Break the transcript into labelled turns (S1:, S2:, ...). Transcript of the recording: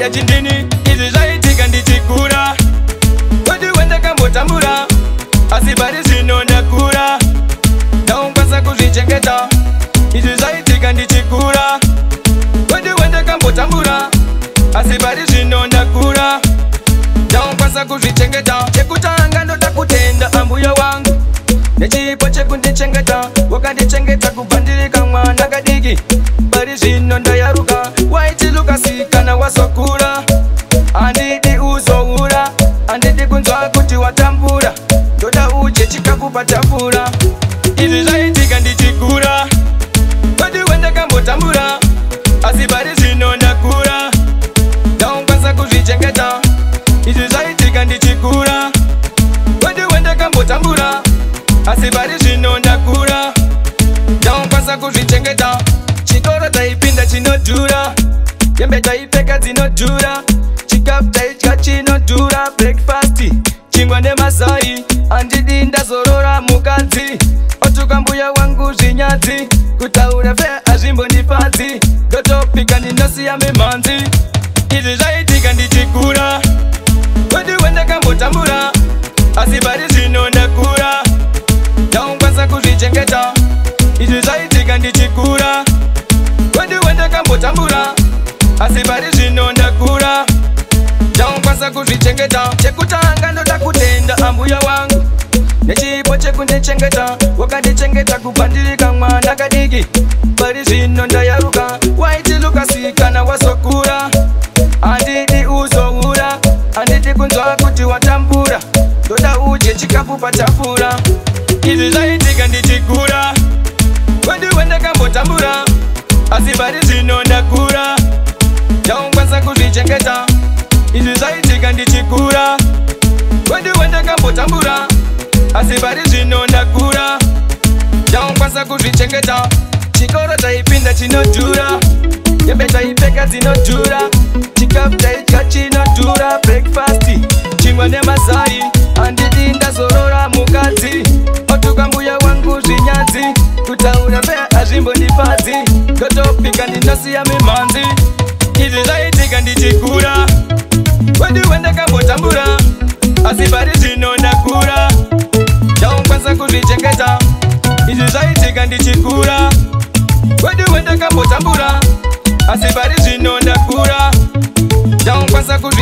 S1: yachindini izvi zvaitika ndichikura kwetiwe ndakambotambura asi pari zvino ndakura ndaungwasa kuzvichengeta izvi zvaitika ndichikura kwetiwe ndakambotambura asi pari zvino ndakura ndaungwasa kuzvichengeta chekutanga ndoda kutenda ambuya wangu nechipo chekundichengeta wakandichengeta kubva ndiri kamwana kadiki pari zvino ndayaruka waitilukasi kana wazokura handidi uzoura handidi kunzwa kuti watambura ndoda uje chikapu patafura izvi zvaitika ndichigura kwati wendakambotambura asi pari zvino ndakura ndaungwanza kuzvichengeta izvi zvaitika ndichigura kwati wendakambotambura asi pari zvino ndakura hembe taipfeka dzinodhura chikafu taidya chinodhura brekfast chingwa nemazai handidi ndazorora mukadzi otuka mbuya wangu zvinyadzi kutaura fe hazvimbondifadzi ndotopika ndinosiya mimhanzi izvi zvaitika ndichikura asi pari zvino ndakura ndaukwanisa kuzvichengeta chekutanga ndoda kutenda ambuya wangu nechipo chekundichengeta wakandichengeta kubva ndirika mwana kadiki pari zvino ndayaruka waitilukasi kana wazokura handidi uzoura handidi kunzwa kuti watambura ndoda udye chikapu patafura izvi zvaitika ndichigura kwendiwendakambotambura asi pari zvino ndakura ndaungwanisa kuzvichengeta izvi zvaitika ndichikura kwedi kwandakambotambura asi pari zvino ndakura ndaungwanisa kuzvichengeta chikoro chaipinda chinodhura yembe chaipeka dzinodhura chikapu chaidya chinodhura breakfast ndasvika ndichikura kwediwe ndakambotambura asi pari zvino ndakura ndaukwanisa kuzvichengeta izvi zvaitika ndichikura kwediwe ndakambotambura asi pari zvino ndakura ndaukwanisa ku